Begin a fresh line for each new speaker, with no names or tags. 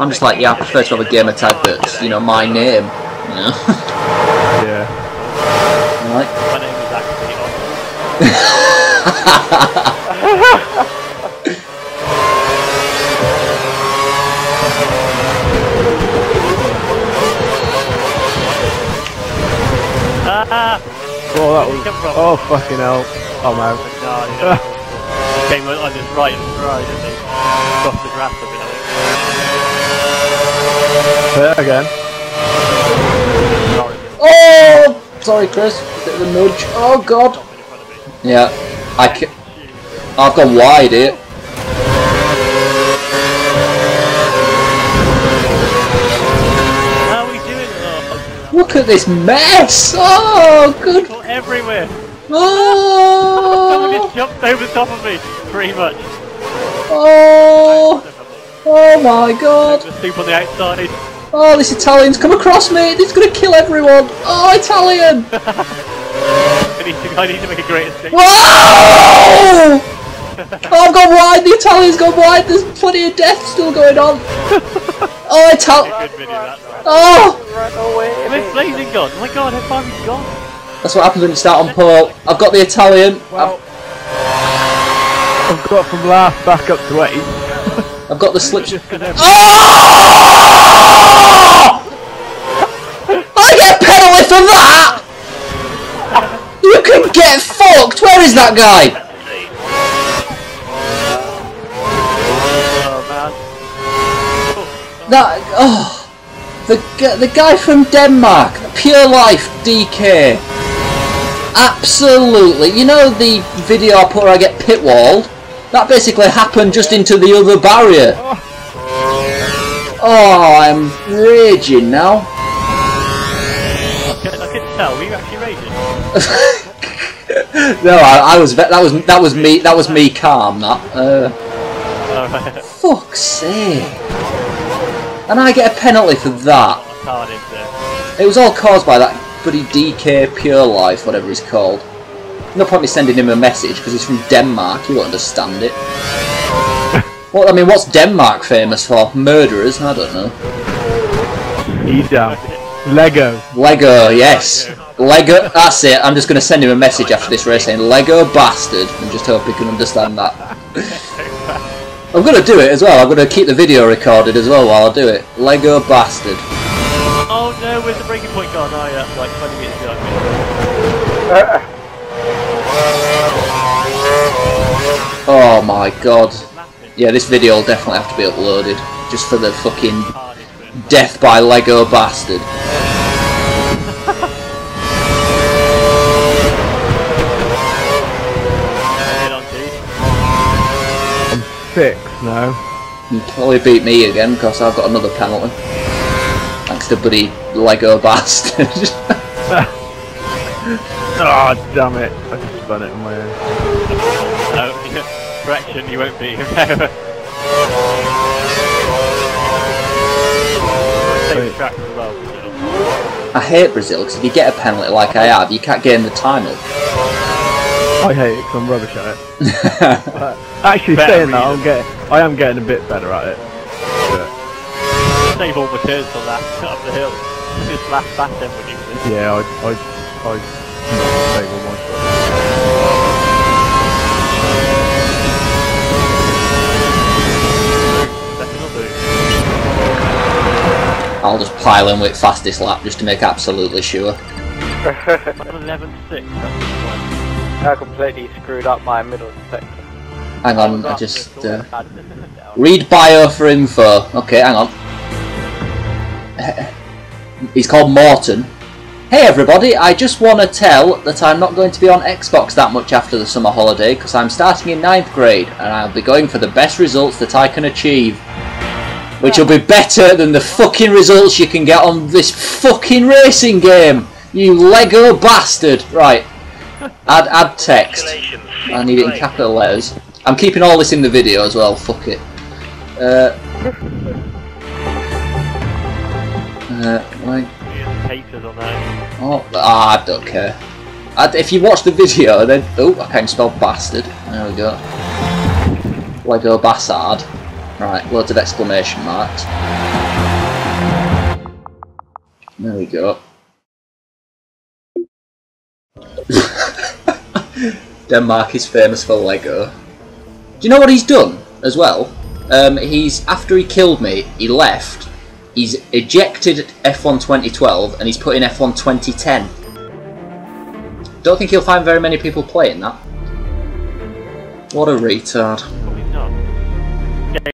I'm just like, yeah, I prefer to have a gamer tag that's, you know, my name. You know?
Yeah.
Right.
My name is actually. Ah!
Oh, that was.
Come?
Oh, fucking hell. Oh, man.
No, yeah. Came on on his right and right, didn't he? Cross the grass a bit, I
that again.
Oh! Sorry, Chris. Bit of a nudge. Oh, God.
in front of me.
Yeah. I ca- I've gone wide here.
How are we doing?
Look at this mess! Oh, good.
people everywhere. Someone
Oh!
just jumped over the top of me, pretty much.
Oh! Oh my god!
The soup on the outside.
Oh, this Italian's come across me! This is gonna kill everyone! Oh, Italian!
I need to, I need to make a great escape.
Whoa! Oh, I've gone wide! The Italian's gone wide! There's plenty of death still going on! Oh, Ital-
Good video, that's right.
Oh!
Run away.
Where's Blazing gone? Oh my god, how far have you gone?
That's what happens when you start on pole. I've got the Italian.
Well, I've got from last back up to 8.
I've, got the slip.
Just 'cause every-
Oh! I get a penalty for that! You can get fucked! Where is that guy?
Oh.
That oh, the the guy from Denmark, Pure Life DK. Absolutely, you know the video I put where I get pit walled. That basically happened just into the other barrier. Oh, I'm raging now.
I can tell, were you actually raging?
No, I, I was that was that was me that was me calm. That. Uh,
Alright.
fuck's sake. And I get a penalty for that.
Hard into there.
It was all caused by that bloody DK Pure Life, whatever he's called. No point me sending him a message because he's from Denmark. He won't understand it. Well, I mean, what's Denmark famous for? Murderers? I don't know.
Edam. Um, Lego.
Lego, yes. Lego. That's it. I'm just going to send him a message after this race saying Lego bastard, and just hope he can understand that. I'm going to do it as well. I'm going to keep the video recorded as well while I do it. Lego bastard.
Oh no, where's the breaking point gone? Oh yeah, like 20 minutes behind me.
Oh my god. Yeah, this video will definitely have to be uploaded. Just for the fucking
Hard into it.
death by Lego bastard.
Head.
I'm six now.
You probably beat me again because I've got another penalty. Thanks to buddy Lego bastard.
Oh, damn it. I just spun it on my own.
Correction, you won't beat him. Save
Wait.
the track as well. Brazil.
I hate Brazil because if you get a penalty like I have, you can't gain the time up.
I hate it 'cause I'm rubbish at it. But actually,
Better
saying that, I'm getting, I am getting a bit better at it. But,
Save all my turns till last up the hill. This last back then would you
yeah, I, I, I save all my shots.
I'll just pile in with fastest lap just to make absolutely sure.
I'm 11 6.
I completely screwed up my middle sector.
Hang on, I just uh, read bio for info. Okay, hang on. He's called Morton. Hey everybody, I just want to tell that I'm not going to be on Xbox that much after the summer holiday because I'm starting in ninth grade and I'll be going for the best results that I can achieve. Which will be better than the fucking results you can get on this fucking racing game. You Lego bastard. Right. Add add text. I need it in capital letters. I'm keeping all this in the video as well, fuck it. Uh, uh,
that.
Oh, ah, I don't care. I, if you watch the video, then... Oh, I can't spell bastard. There we go. Lego Bassard. Right, loads of exclamation marks. There we go. Denmark is famous for Lego. Do you know what he's done as well? Um, he's after he killed me, he left. He's ejected F1 2012 and he's put in F1 2010. Don't think he'll find very many people playing that. What a retard.